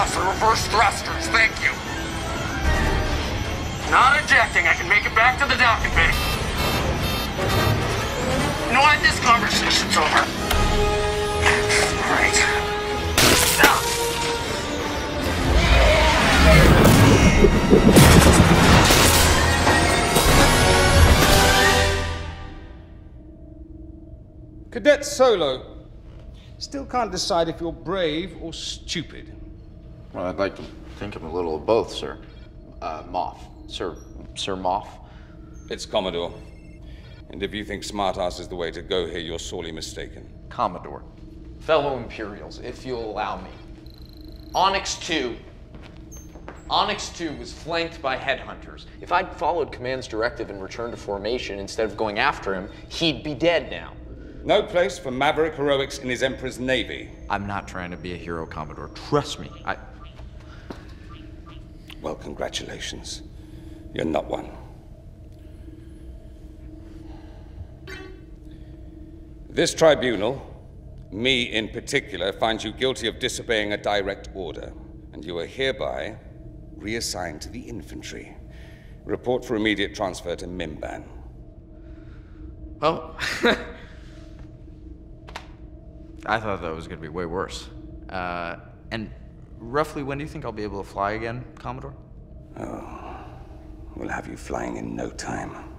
reverse thrusters, thank you. Not ejecting, I can make it back to the docking bay. You know what? This conversation's over. All right. Ah. Cadet Solo. Still can't decide if you're brave or stupid. Well, I'd like to think I'm a little of both, sir. Uh, Moff. Sir, Sir Moff. It's Commodore. And if you think smartass is the way to go here, you're sorely mistaken. Commodore. Fellow Imperials, if you'll allow me. Onyx 2. Onyx 2 was flanked by headhunters. If I'd followed Command's directive and returned to formation instead of going after him, he'd be dead now. No place for maverick heroics in his Emperor's navy. I'm not trying to be a hero, Commodore. Trust me. I. Well, congratulations. You're not one. This tribunal, me in particular, finds you guilty of disobeying a direct order, and you are hereby reassigned to the infantry. Report for immediate transfer to Mimban. Well, I thought that was going to be way worse. Uh, and roughly when do you think I'll be able to fly again, Commodore? Oh, We'll have you flying in no time.